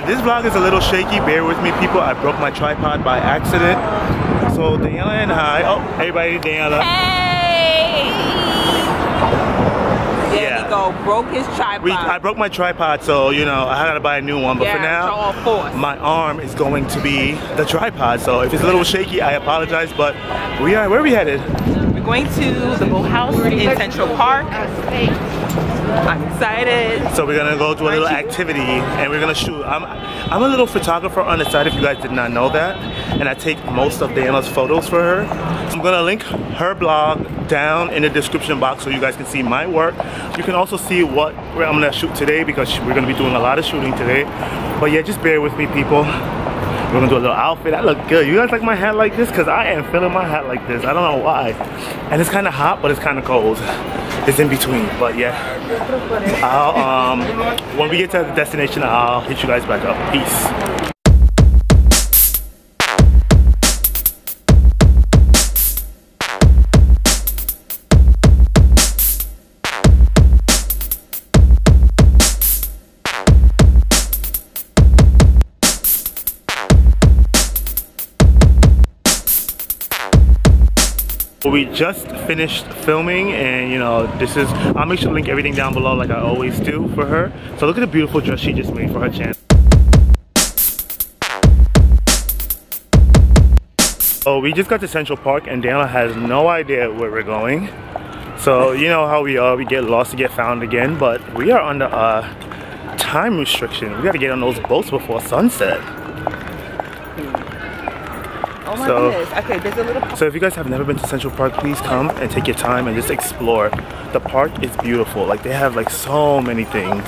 Okay, this vlog is a little shaky. Bear with me, people. I broke my tripod by accident. So Daniela and I, oh, everybody, Daniela. Hey! There Yeah. go. Broke his tripod. We, I broke my tripod, so you know I gotta buy a new one. But yeah, for now, show all force. my arm is going to be the tripod. So if it's a little shaky, I apologize. But we are where are we headed? We're going to the Boat House in Central Park. I'm excited. So we're gonna go do a little activity and we're gonna shoot. I'm I'm a little photographer on the side if you guys did not know that. And I take most of Dana's photos for her. I'm gonna link her blog down in the description box so you guys can see my work. You can also see what I'm gonna shoot today because we're gonna be doing a lot of shooting today. But yeah, just bear with me people. We're gonna do a little outfit. I look good. You guys like my hat like this? Cause I am feeling my hat like this. I don't know why. And it's kind of hot, but it's kind of cold. It's in between. But yeah, I'll um when we get to the destination, I'll hit you guys back up. Peace. We just finished filming and you know this is I'll make sure to link everything down below like I always do for her. So look at the beautiful dress she just made for her channel. So we just got to Central Park and Dana has no idea where we're going. So you know how we are, we get lost to get found again, but we are under a time restriction. We gotta get on those boats before sunset. Oh my So- goodness. Okay, there's a little. So if you guys have never been to Central Park, please come and take your time and just explore. The park is beautiful. Like they have like so many things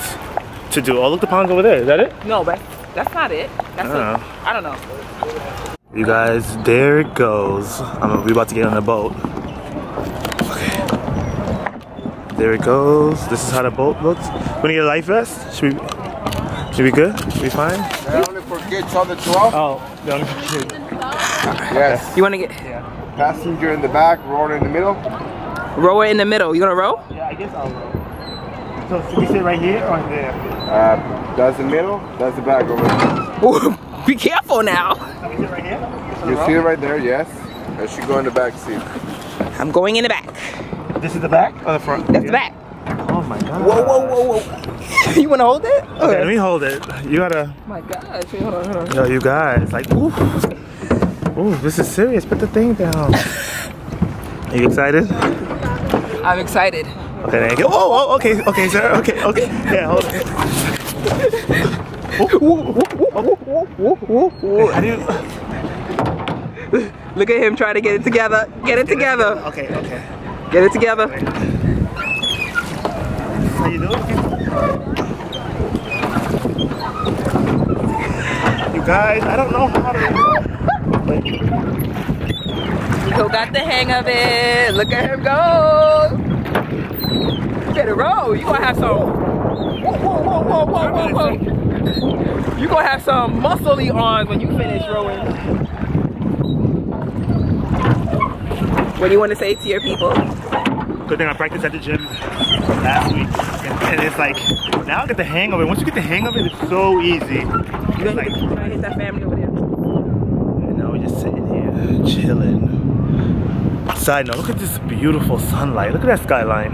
to do. Oh look, the pond's over there. Is that it? No, but that's not it. That's Oh. a, I don't know. You guys, there it goes. I'm, we about to get on the boat. Okay. There it goes. This is how the boat looks. We need a life vest. Should we? Should we good? Should we fine? They're only for kids under 12? Oh, the only kid. Yes. You want to get Passenger in the back, rower in the middle. row it in the middle? You gonna row? Yeah, I guess I'll row. So should we sit right here or there? Uh, that's the middle, that's the back over Be careful now. Sit right here? You see it right there, yes. I should go in the back seat. I'm going in the back. This is the back or the front? That's the back. Oh my god. Whoa, whoa, whoa, whoa. you wanna hold it? Okay, let me hold it. You gotta, Oh my gosh. Hold on, hold on. yo, you guys, like, ooh, ooh, this is serious. Put the thing down. Are you excited? I'm excited. Okay, thank you. Oh, oh, okay, okay, sir. Okay, okay. Yeah, hold it. How do you? Look at him trying to get it together. Get it together. Okay, okay. Get it together. How you doing? You guys, I don't know how to. Nico got the hang of it. Look at him go. You better roll. You gonna have some. Whoa, whoa, whoa, whoa, whoa, whoa, whoa. You gonna have some muscly arms when you finish rowing. What do you want to say to your people? Good thing I practiced at the gym last week, and, and it's like now I get the hang of it. Once you get the hang of it, it's so easy. You It's gonna like, hit, gonna hit that family over there. And now we're just sitting here, chilling. Side note, look at this beautiful sunlight. Look at that skyline.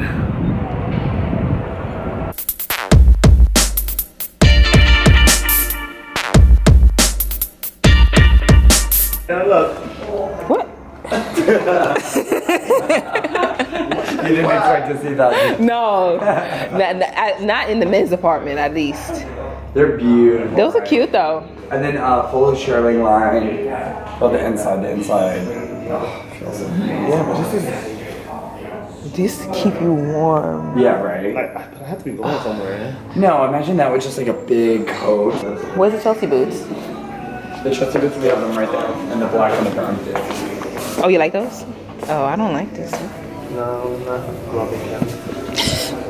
Now look. What? You didn't expect to see that. No, not, not- not in the men's apartment at least. They're beautiful. Those are cute though. And then uh, fully shearling line. Oh, the inside, the inside. Oh, feels so Yeah, but this is. These keep you warm. Yeah, right. I, I have to be going somewhere. No, imagine that with just like a big coat. Where's the Chelsea boots? The trusty boots, we have them right there. And the black and the brown. Oh, you like those? Oh, I don't like this. No, not rubbing them.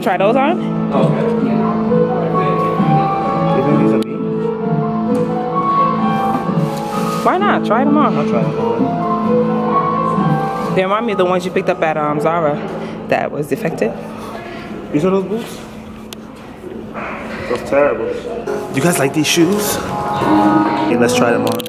Try those on? You are? Why not? Try them on. I'll try them on. They remind me of the ones you picked up at um, Zara that was defective. These are those boots? Those terrible. Do you guys like these shoes? Okay, let's try them on.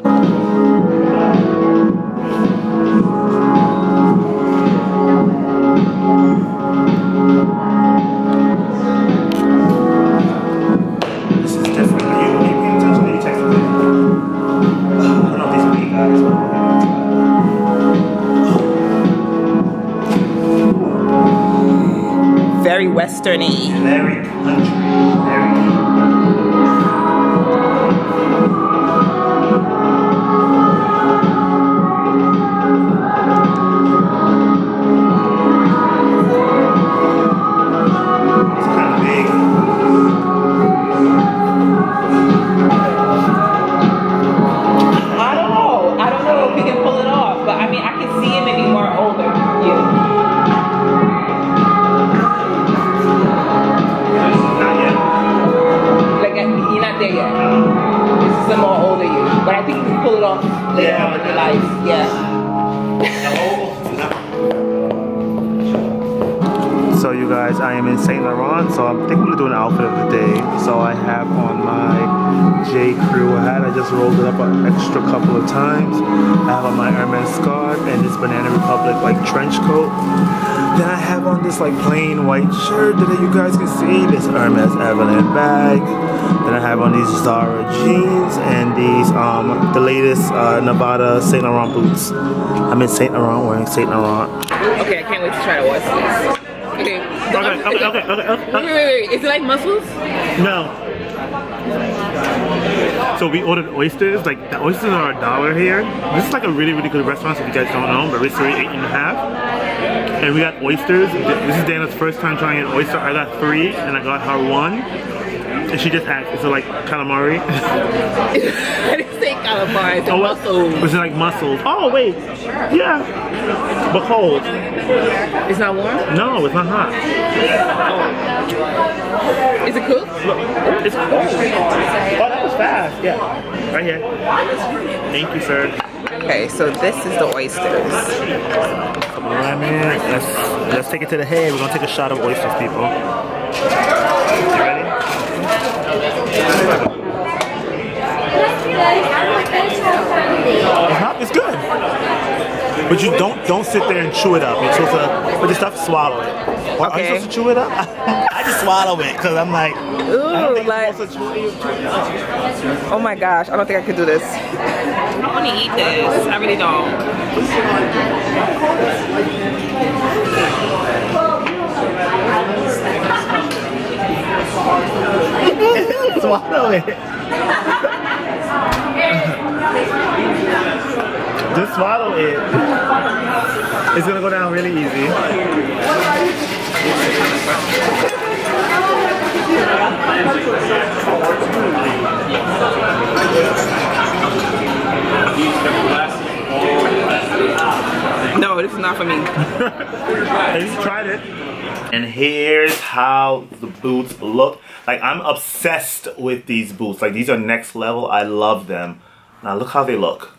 Very westerny. Pull it off later Yeah, on in your life. Yeah. So you guys, I am in Saint Laurent, so I'm thinking we're doing an outfit of the day. So I have on my J. Crew hat. I just rolled it up an extra couple of times. I have on my Hermes scarf and this Banana Republic like trench coat. Then I have on this like plain white shirt that you guys can see. This Hermes Evelyne bag. Then I have on these Zara jeans and these um the latest uh, Nevada Saint Laurent boots. I'm in Saint Laurent wearing Saint Laurent. Okay, I can't wait to try to watch this. Okay. Okay, okay, okay, okay, okay. Wait, wait, wait. Is it like mussels? No. So we ordered oysters. Like the oysters are a dollar here. This is like a really, really good restaurant. So if you guys don't know, Brasserie eight and a half. And we got oysters. This is Dana's first time trying an oyster. I got three, and I got her one. And she just asked, "Is it like calamari?" I didn't say calamari. I said oh, mussels. Was it like mussels? Oh wait, yeah. But cold. It's not warm? No, it's not hot. Oh. Is it cooked? Look, It's cold. Oh, that was fast. Yeah, right here. Thank you, sir. Okay, so this is the oysters. Lemon. Let's let's take it to the head. We're gonna take a shot of oysters, people. You ready? It's not. It's good. But you don't don't sit there and chew it up. You're supposed to put the stuff, swallow it. Or Are you supposed to chew it up? I just swallow it because I'm like, I don't Ooh, think like, you're to chew it. chew it up. oh my gosh, I don't think I could do this. I don't want to eat this. I really don't. swallow it. Just swallow it. It's gonna go down really easy. No, this is not for me. I just tried it. And here's how the boots look. Like I'm obsessed with these boots. Like these are next level. I love them. Now look how they look.